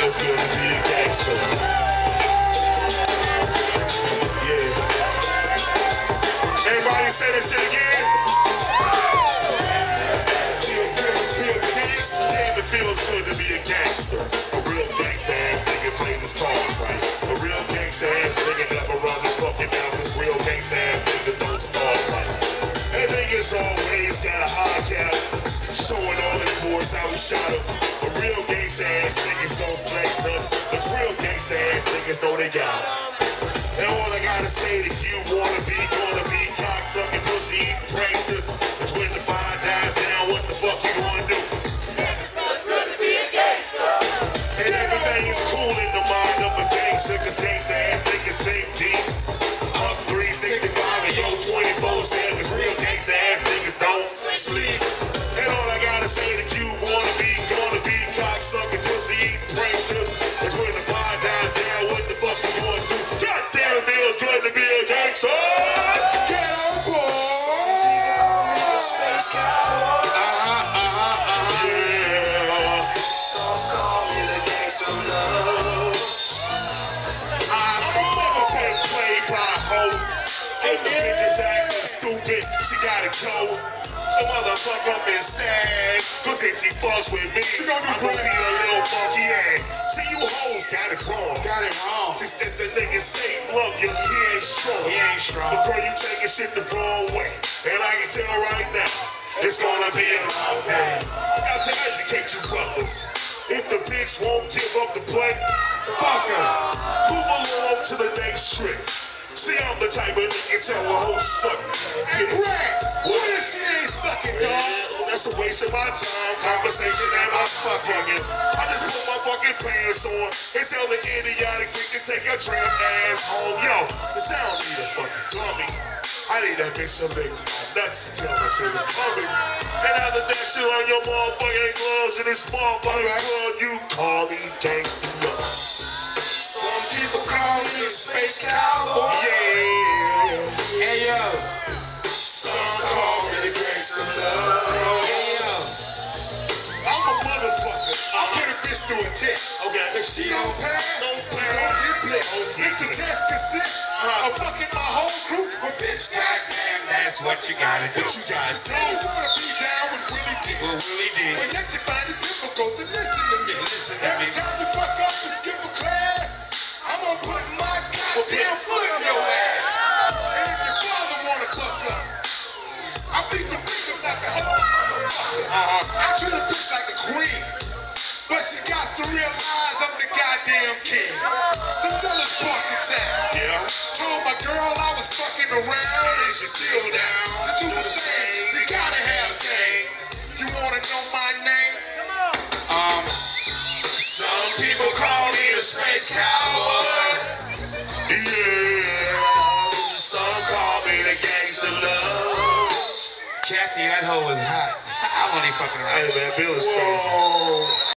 feels good to be a gangster. Yeah. Everybody say this shit again. Feels good to be a gangster. Damn, it feels good to be a gangster. A real gangster ass nigga plays his cards right. A real gangster ass nigga never runs his fucking mouth. This real gangster ass nigga don't start right. And niggas always how he shot him. A real gangsta ass niggas don't flex nuts. Cause real gangsta ass niggas know they got him. And all I gotta say to you wanna be, gonna be cocksucking pussy eating pranksters. Is when the fire dies down, what the fuck you gonna do? And everything cool in the mind of a gangster, cause gangsta ass niggas think deep. Up 365 and yo 24 7, cause real gangsta ass niggas don't sleep. Be cocksucking pussy eating pranksters. Is when the fire dies down, what the fuck you gonna do? God damn, it feels good to be a gangster. Geto Boy. Uh-huh, uh-huh. Yeah. Call me the gangster love. I'm a by a hoe. The bitch is acting stupid, she gotta go. So motherfucker been sad, cause then she fucks with me. She gonna I'm gonna be a little monkey ass. See you hoes got it wrong. Got it wrong. Since this a nigga say love you, he ain't strong. He ain't strong. But girl, you taking shit the wrong way. And I can tell right now, it's gonna be a long day. Now to educate you brothers, if the bitch won't give up the play, fuck her. Move along to the next trick. See, I'm the type of nigga tell a hoe suck. Hey, Brad, what if she ain't sucking, dog? Well, oh, that's a waste of my time. Conversation and my fucking. I just put my fucking pants on and tell the idiotic to take your tramp ass home. Yo, the sound need a fucking dummy. I need that bitch to lick my nuts and tell my shit is coming. And after that shit on your motherfucking gloves in this motherfucking club, you call me gangsta. Some people call me space cowboy. If she don't pass, she don't get blitzed. If the test consists of fucking my whole crew, well, bitch, goddamn, that's what you gotta do. What you guys do? Don't wanna be down with Willie D. Well, Willie did. But yet you find it difficult to listen to me. Listen to Every me. time you fuck up and skip a class, I'm gonna put my goddamn foot in your ass. And your father wanna fuck up, I beat the niggas like a whole. Uh-huh. I treat a bitch like a queen. But she got to realize goddamn king. So tell us party time. Yeah. Told my girl I was fucking around and she's still down. To do the same, you gotta have game. You wanna know my name? Um, Some people call me the space cowboy. Yeah. Some call me the gangsta love. Kathy, that hoe was hot. I'm only fucking around. Hey man, Bill is crazy. Whoa.